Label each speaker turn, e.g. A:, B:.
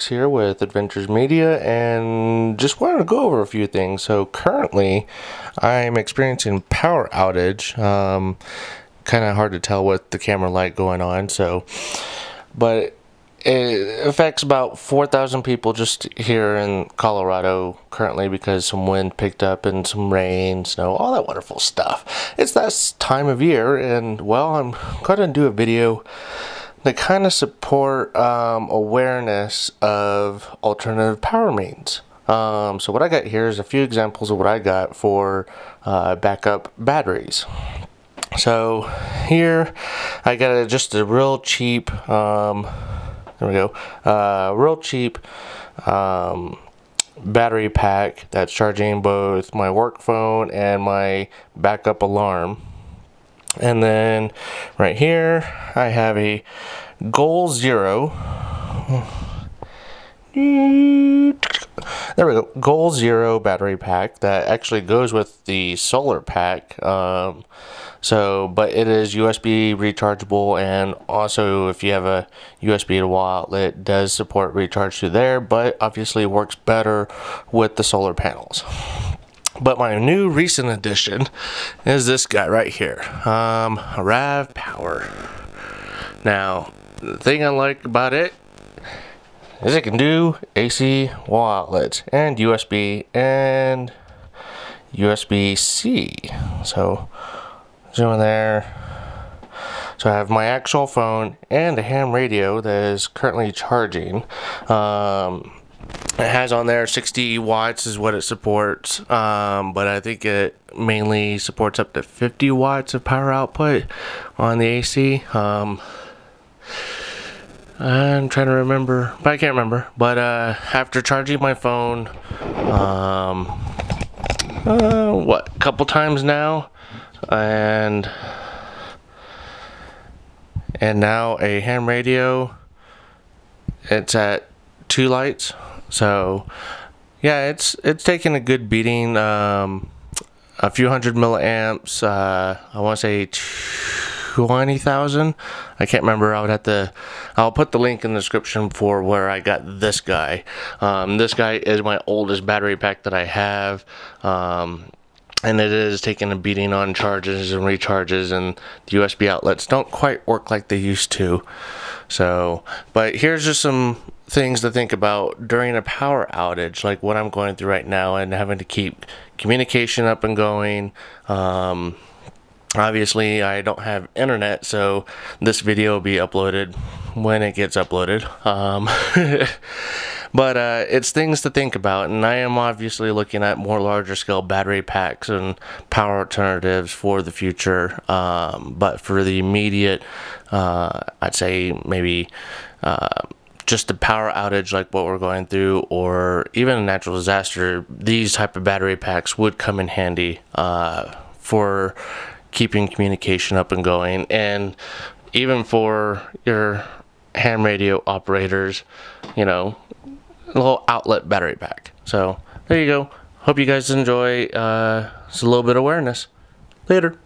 A: Fox here with Adventures Media and just wanted to go over a few things. So currently I'm experiencing power outage. Um, kind of hard to tell with the camera light going on. So, but it affects about 4,000 people just here in Colorado currently because some wind picked up and some rain, snow, all that wonderful stuff. It's that time of year and well, I'm going to do a video that kind of support um, awareness of alternative power means. Um, so what I got here is a few examples of what I got for uh, backup batteries. So here I got a, just a real cheap um, there we go. Uh, real cheap um, battery pack that's charging both my work phone and my backup alarm. And then right here, I have a Goal Zero. There we go. Goal Zero battery pack that actually goes with the solar pack. Um, so, but it is USB rechargeable, and also if you have a USB wall outlet, does support recharge through there, but obviously works better with the solar panels. But my new recent addition is this guy right here, um, RAVPower. Now, the thing I like about it is it can do AC wall outlets and USB and USB-C. So zoom in there. So I have my actual phone and a ham radio that is currently charging. Um, it has on there 60 watts is what it supports, um, but I think it mainly supports up to 50 watts of power output on the AC. Um, I'm trying to remember, but I can't remember. But uh, after charging my phone, um, uh, what, a couple times now, and and now a ham radio, it's at two lights. So yeah, it's it's taking a good beating. Um, a few hundred milliamps. Uh, I want to say. 20,000. I can't remember. I would have to, I'll put the link in the description for where I got this guy. Um, this guy is my oldest battery pack that I have. Um, and it is taking a beating on charges and recharges and the USB outlets don't quite work like they used to. So, but here's just some things to think about during a power outage, like what I'm going through right now and having to keep communication up and going. Um, obviously I don't have internet so this video will be uploaded when it gets uploaded um, but uh, it's things to think about and I am obviously looking at more larger scale battery packs and power alternatives for the future um, but for the immediate uh, I'd say maybe uh, just a power outage like what we're going through or even a natural disaster these type of battery packs would come in handy uh, for keeping communication up and going. And even for your ham radio operators you know a little outlet battery pack. So there you go. Hope you guys enjoy uh, a little bit of awareness. Later